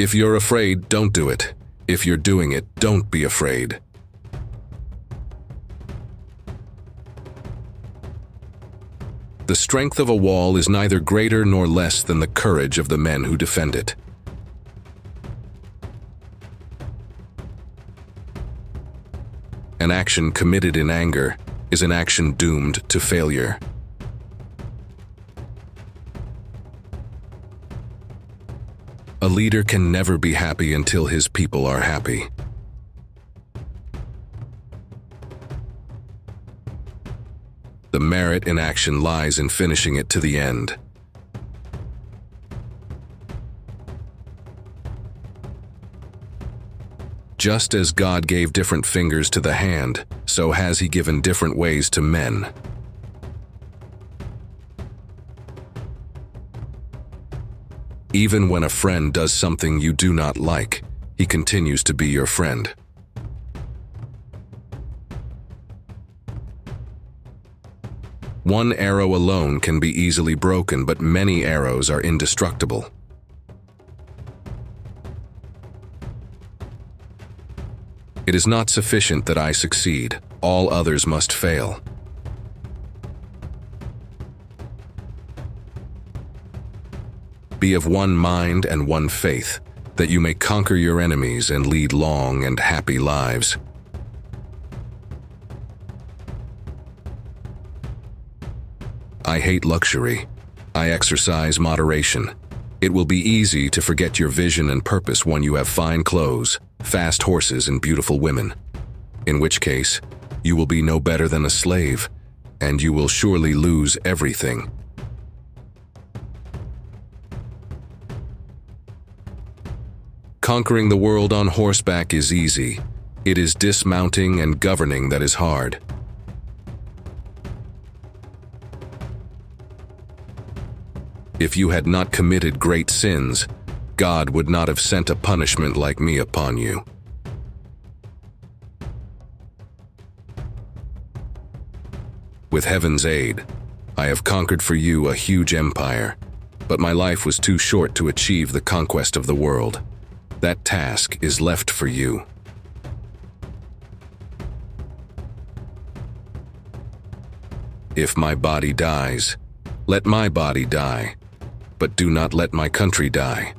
If you're afraid, don't do it. If you're doing it, don't be afraid. The strength of a wall is neither greater nor less than the courage of the men who defend it. An action committed in anger is an action doomed to failure. A leader can never be happy until his people are happy. The merit in action lies in finishing it to the end. Just as God gave different fingers to the hand, so has he given different ways to men. Even when a friend does something you do not like, he continues to be your friend. One arrow alone can be easily broken, but many arrows are indestructible. It is not sufficient that I succeed. All others must fail. Be of one mind and one faith, that you may conquer your enemies and lead long and happy lives. I hate luxury. I exercise moderation. It will be easy to forget your vision and purpose when you have fine clothes, fast horses, and beautiful women. In which case, you will be no better than a slave, and you will surely lose everything. Conquering the world on horseback is easy. It is dismounting and governing that is hard. If you had not committed great sins, God would not have sent a punishment like me upon you. With heaven's aid, I have conquered for you a huge empire, but my life was too short to achieve the conquest of the world. That task is left for you. If my body dies, let my body die, but do not let my country die.